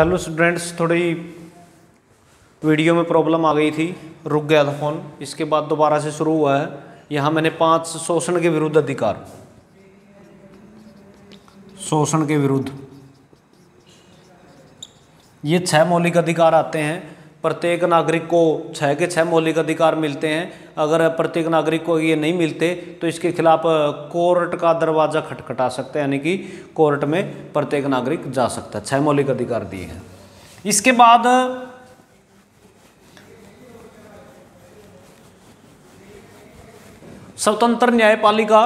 Hello students थोड़ी video में problem आ गई थी। रुक गया था फ़ोन इसके बाद दोबारा से शुरू हुआ है। यहाँ मैंने पाँच शोषण के विरुद्ध अधिकार। शोषण के विरुद्ध। ये छह मौलिक अधिकार आते हैं। प्रत्येक नागरिक को छह के छह मौलिक अधिकार मिलते हैं। अगर प्रत्येक नागरिक को ये नहीं मिलते तो इसके खिलाफ कोर्ट का दरवाज़ा खटखटा सकते हैं, यानी कि कोर्ट में प्रत्येक नागरिक जा सकता है। छह मौलिक अधिकार दिए हैं। इसके बाद, स्वतंत्र न्यायपालिका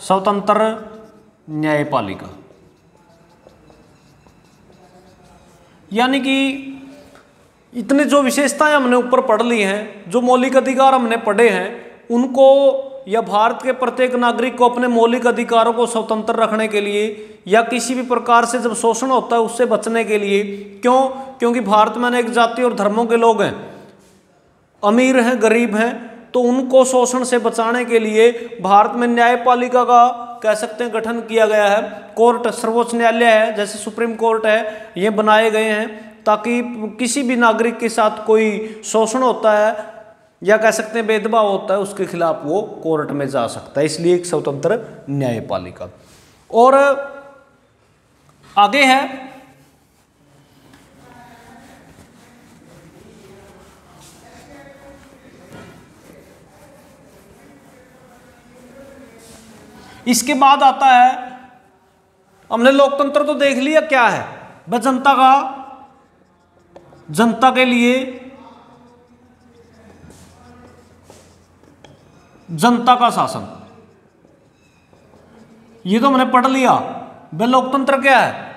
स्वतंत्र न्यायपालिका। यानी कि इतने जो विशेषताएँ हमने ऊपर पढ़ ली हैं, जो मौलिक अधिकार हमने पढ़े हैं, उनको या भारत के प्रत्येक नागरिक को अपने मौलिक अधिकारों को स्वतंत्र रखने के लिए या किसी भी प्रकार से जब शोषण होता है उससे बचने के लिए, क्यों? क्योंकि भारत में अनेक जाति और धर्मों के लोग हैं। अमीर हैं, गरीब हैं तो उनको शोषण से बचाने के लिए भारत में न्यायपालिका का कह सकते हैं, गठन किया गया है। कोर्ट, सर्वोच्च न्यायालय है, जैसे सुप्रीम कोर्ट है, ये बनाए गए हैं। ताकि किसी भी नागरिक के साथ कोई शोषण होता है या कह सकते हैं भेदभाव होता है, उसके खिलाफ वो कोर्ट में जा सकता है। इसलिए एक स्वतंत्र न्यायपालिका। और आगे है। इसके बाद आता है, हमने लोकतंत्र तो देख लिया क्या है। वह जनता का जनता के लिए, जनता का शासन। ये तो हमने पढ़ लिया। वह लोकतंत्र क्या है?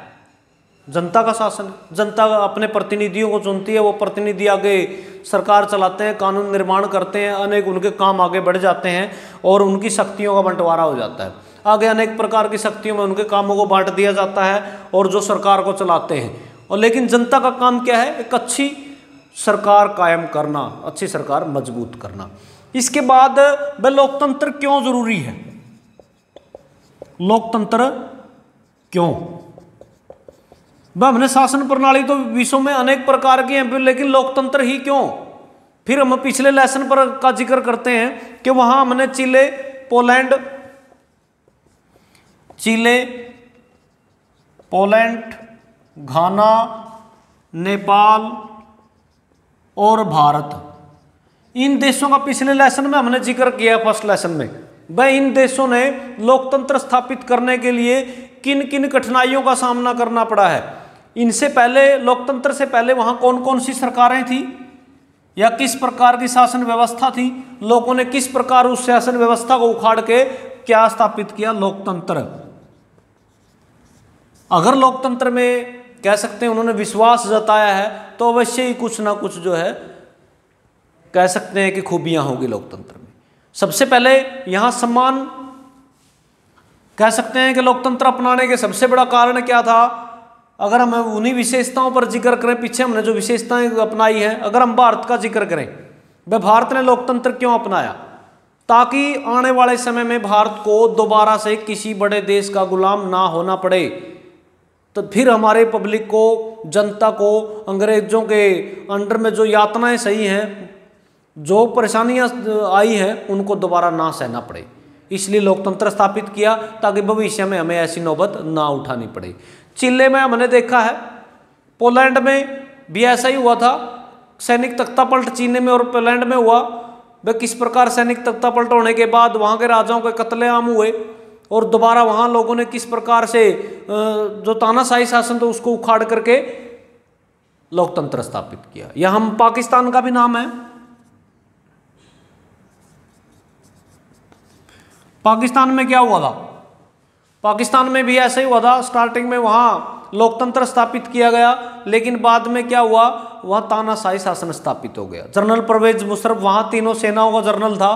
जनता का शासन। जनता अपने प्रतिनिधियों को चुनती है, वो प्रतिनिधि आगे सरकार चलाते हैं, कानून निर्माण करते हैं, अनेक उनके काम आगे बढ़ जाते हैं और उनकी शक्तियों का बंटवारा हो जाता है। आगे अनेक प्रकार की शक्तियों में उनके कामों को बांट दिया जाता है और जो सरकार को चलाते हैं। और लेकिन जनता का काम क्या है? एक अच्छी सरकार कायम करना, अच्छी सरकार मज़बूत करना। इसके बाद वह लोकतंत्र क्यों ज़रूरी है? लोकतंत्र क्यों? वह हमने शासन प्रणाली तो विश्व में अनेक प्रकार की हैं, लेकिन लोकतंत्र ही क्यों? फिर हम पिछले लेसन पर का ज़िक्र करते हैं कि वहाँ हमने Chile, Poland Chile, Poland Ghana, Nepal और भारत। इन देशों का पिछले लेसन में हमने ज़िक्र किया फ़र्स्ट लेसन में। वह इन देशों ने लोकतंत्र स्थापित करने के लिए किन किन कठिनाइयों का सामना करना पड़ा है? इनसे पहले, लोकतंत्र से पहले वहाँ कौन कौन सी सरकारें थी? या किस प्रकार की शासन व्यवस्था थी? लोगों ने किस प्रकार उस शासन व्यवस्था को उखाड़ के क्या स्थापित किया? लोकतंत्र। अगर लोकतंत्र में कह सकते हैं उन्होंने विश्वास जताया है तो अवश्य ही कुछ ना कुछ जो है, कह सकते हैं कि खूबियाँ होगी लोकतंत्र में। सबसे पहले यहाँ सम्मान, कह सकते हैं कि लोकतंत्र अपनाने के सबसे बड़ा कारण क्या था? अगर हम उन्हीं विशेषताओं पर ज़िक्र करें, पीछे हमने जो विशेषताएँ अपनाई हैं, अगर हम भारत का ज़िक्र करें वह भारत ने लोकतंत्र क्यों अपनाया? ताकि आने वाले समय में भारत को दोबारा से किसी बड़े देश का गुलाम ना होना पड़े। तो फिर हमारे पब्लिक को, जनता को, अंग्रेज़ों के अंडर में जो यातनाएँ सही हैं, जो परेशानियाँ आई हैं, उनको दोबारा ना सहना पड़े। इसलिए लोकतंत्र स्थापित किया ताकि भविष्य में हमें ऐसी नौबत ना उठानी पड़े। चिल्ले में हमने देखा है, पोलैंड में भी ऐसा ही हुआ था, सैनिक तख्ता पलट चीन में और पोलैंड में हुआ। वह किस प्रकार सैनिक तख्ता पलट होने के बाद वहाँ के राजाओं के कत्लेआम हुए? और दोबारा वहाँ लोगों ने किस प्रकार से जो तानाशाही शासन था उसको उखाड़ करके लोकतंत्र स्थापित किया। या हम पाकिस्तान का भी नाम है। पाकिस्तान में क्या हुआ था? पाकिस्तान में भी ऐसा ही हुआ था। स्टार्टिंग में वहाँ लोकतंत्र स्थापित किया गया, लेकिन बाद में क्या हुआ? वहाँ तानाशाही शासन स्थापित हो गया। जनरल परवेज मुशरफ वहाँ तीनों सेनाओं का जनरल था।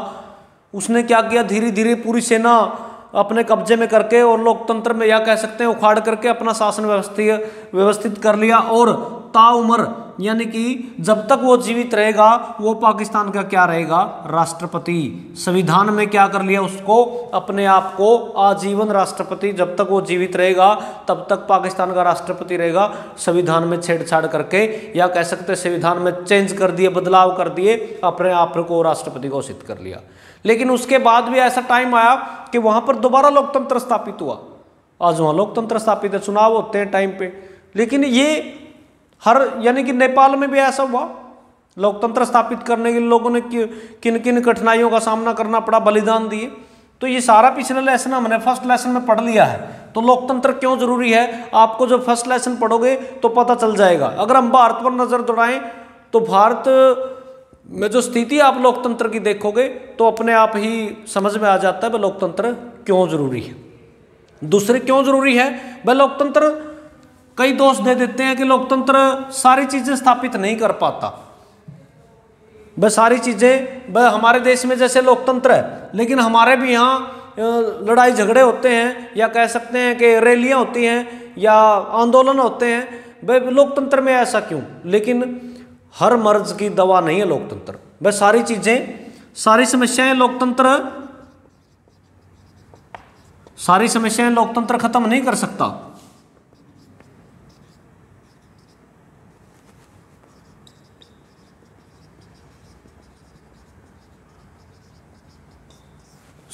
उसने क्या किया? धीरे धीरे पूरी सेना अपने कब्जे में करके और लोकतंत्र में या कह सकते हैं उखाड़ करके अपना शासन व्यवस्थित व्यवस्थित कर लिया और ताउमर यानी कि जब तक वो जीवित रहेगा, वो पाकिस्तान का क्या रहेगा? राष्ट्रपति। संविधान में क्या कर लिया उसको? अपने आप को आजीवन राष्ट्रपति। जब तक वो जीवित रहेगा, तब तक पाकिस्तान का राष्ट्रपति रहेगा। संविधान में छेड़छाड़ करके, या कह सकते संविधान में चेंज कर दिए, बदलाव कर दिए, अपने आप को राष्ट्रपति घोषित कर लिया। लेकिन उसके बाद भी ऐसा टाइम आया कि वहाँ पर दोबारा लोकतंत्र स्थापित हुआ। आज वहाँ लोकतंत्र स्थापित है, चुनाव होते हैं टाइम पे। लेकिन ये हर, यानी कि नेपाल में भी ऐसा हुआ। लोकतंत्र स्थापित करने के लोगों ने किन किन कठिनाइयों का सामना करना पड़ा, बलिदान दिए। तो ये सारा पिछले लेसन हमने फ़र्स्ट लेसन में पढ़ लिया है। तो लोकतंत्र क्यों ज़रूरी है? आपको जब फ़र्स्ट लेसन पढ़ोगे तो पता चल जाएगा। अगर हम भारत पर नज़र दौड़ाएँ तो भारत में जो स्थिति आप लोकतंत्र की देखोगे तो अपने आप ही समझ में आ जाता है वह लोकतंत्र क्यों ज़रूरी है? दूसरे, क्यों ज़रूरी है? वह लोकतंत्र कई दोष दे देते हैं कि लोकतंत्र सारी चीज़ें स्थापित नहीं कर पाता। वह सारी चीज़ें वह हमारे देश में जैसे लोकतंत्र है, लेकिन हमारे भी यहाँ लड़ाई झगड़े होते हैं, या कह सकते हैं कि रैलियाँ होती हैं, या आंदोलन होते हैं वह लोकतंत्र में ऐसा क्यों? लेकिन हर मर्ज की दवा नहीं है लोकतंत्र। वह सारी चीज़ें, सारी समस्याएँ लोकतंत्र, सारी समस्याएँ लोकतंत्र खत्म नहीं कर सकता।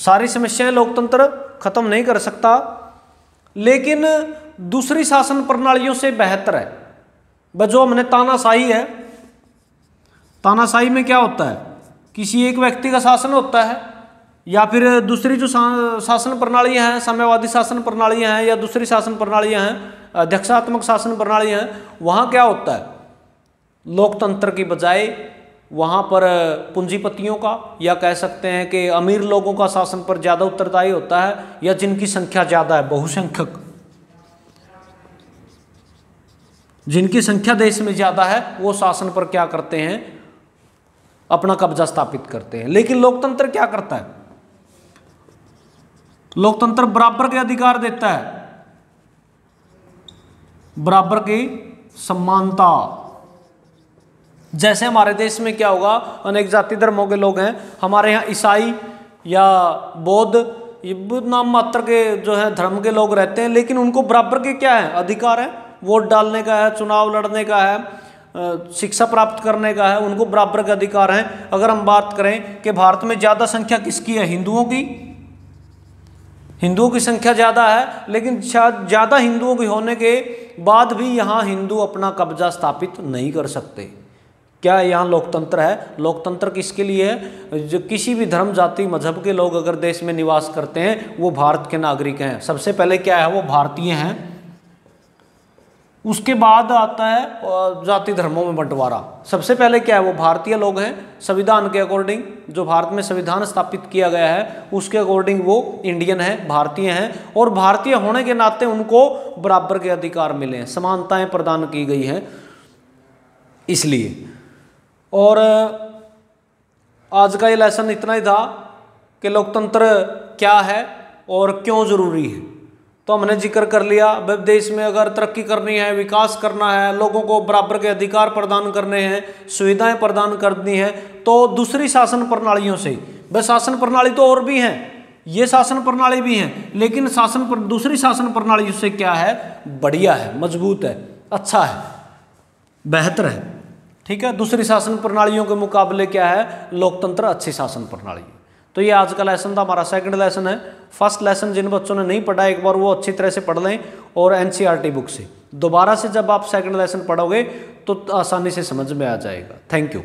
सारी समस्याएँ लोकतंत्र खत्म नहीं कर सकता, लेकिन दूसरी शासन प्रणालियों से बेहतर है। वह जो हमने तानाशाही है, तानाशाही में क्या होता है? किसी एक व्यक्ति का शासन होता है, या फिर दूसरी जो शासन प्रणालियाँ हैं, साम्यवादी शासन प्रणालियाँ हैं, या दूसरी शासन प्रणालियाँ हैं, अध्यक्षात्मक शासन प्रणालियाँ हैं, वहाँ क्या होता है? लोकतंत्र की बजाय वहाँ पर पूंजीपतियों का, या कह सकते हैं कि अमीर लोगों का शासन पर ज़्यादा उत्तरदायी होता है, या जिनकी संख्या ज़्यादा है, बहुसंख्यक? जिनकी संख्या देश में ज़्यादा है, वो शासन पर क्या करते हैं? अपना कब्जा स्थापित करते हैं। लेकिन लोकतंत्र क्या करता है? लोकतंत्र बराबर के अधिकार देता है। बराबर की समानता। जैसे हमारे देश में क्या होगा, अनेक जाति धर्मों के लोग हैं। हमारे यहाँ ईसाई या बौद्ध नाम मात्र के जो है धर्म के लोग रहते हैं, लेकिन उनको बराबर के क्या है? अधिकार है। वोट डालने का है, चुनाव लड़ने का है शिक्षा प्राप्त करने का है, उनको बराबर के अधिकार हैं। अगर हम बात करें कि भारत में ज़्यादा संख्या किसकी है? हिंदुओं की। हिंदुओं की संख्या ज़्यादा है, लेकिन शायद ज़्यादा हिंदुओं के होने के बाद भी यहाँ हिंदू अपना कब्जा स्थापित नहीं कर सकते। क्या यहाँ लोकतंत्र है? लोकतंत्र किसके लिए है? जो किसी भी धर्म, जाति, मज़हब के लोग अगर देश में निवास करते हैं, वो भारत के नागरिक हैं। सबसे पहले क्या है? वो भारतीय हैं। उसके बाद आता है जाति धर्मों में बंटवारा। सबसे पहले क्या है? वो भारतीय लोग हैं, संविधान के अकॉर्डिंग। जो भारत में संविधान स्थापित किया गया है, उसके अकॉर्डिंग वो इंडियन है, भारतीय हैं। और भारतीय होने के नाते उनको बराबर के अधिकार मिले हैं। समानताएँ प्रदान की गई हैं, इसलिए। और आज का ये लेसन इतना ही था कि लोकतंत्र क्या है और क्यों ज़रूरी है। तो हमने ज़िक्र कर लिया देश में अगर तरक्की करनी है, विकास करना है, लोगों को बराबर के अधिकार प्रदान करने हैं, सुविधाएँ प्रदान करनी है तो दूसरी शासन प्रणालियों से। वह शासन प्रणाली तो और भी हैं, ये शासन प्रणाली भी हैं, लेकिन शासन पर, दूसरी शासन प्रणाली से क्या है? बढ़िया है, मज़बूत है अच्छा है, बेहतर है। ठीक है? दूसरी शासन प्रणालियों के मुकाबले क्या है? लोकतंत्र अच्छी शासन प्रणाली तो ये आज का लेसन था, हमारा सेकंड लेसन है। फ़र्स्ट लेसन जिन बच्चों ने नहीं पढ़ा, एक बार वो अच्छी तरह से पढ़ लें और एनसीईआरटी बुक से। दोबारा से जब आप सेकंड लेसन पढ़ोगे तो आसानी से समझ में आ जाएगा। Thank you